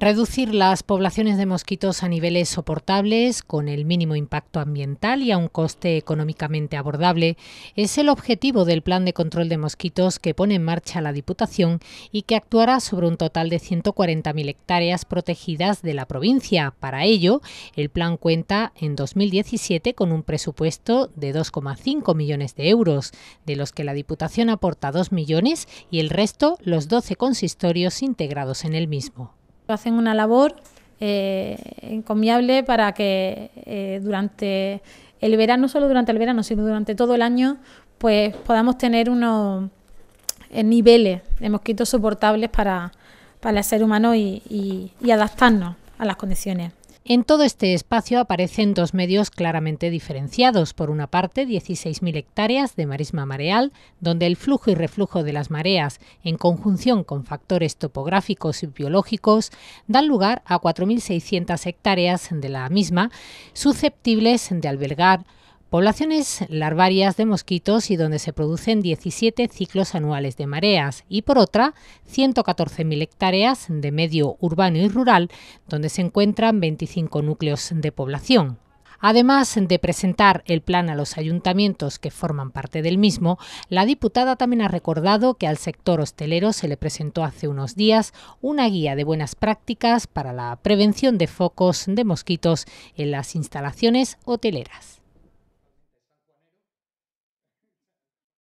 Reducir las poblaciones de mosquitos a niveles soportables, con el mínimo impacto ambiental y a un coste económicamente abordable, es el objetivo del Plan de Control de Mosquitos que pone en marcha la Diputación y que actuará sobre un total de 140.000 hectáreas protegidas de la provincia. Para ello, el plan cuenta en 2017 con un presupuesto de 2,5 millones de euros, de los que la Diputación aporta 2 millones y el resto los 12 consistorios integrados en el mismo. Hacen una labor eh, encomiable para que eh, durante el verano, no solo durante el verano, sino durante todo el año, pues podamos tener unos eh, niveles de mosquitos soportables para, para el ser humano y adaptarnos a las condiciones. En todo este espacio aparecen dos medios claramente diferenciados. Por una parte, 16.000 hectáreas de marisma mareal, donde el flujo y reflujo de las mareas, en conjunción con factores topográficos y biológicos, dan lugar a 4.600 hectáreas de la misma, susceptibles de albergar poblaciones larvarias de mosquitos y donde se producen 17 ciclos anuales de mareas y por otra 114.000 hectáreas de medio urbano y rural donde se encuentran 25 núcleos de población. Además de presentar el plan a los ayuntamientos que forman parte del mismo, la diputada también ha recordado que al sector hostelero se le presentó hace unos días una guía de buenas prácticas para la prevención de focos de mosquitos en las instalaciones hoteleras.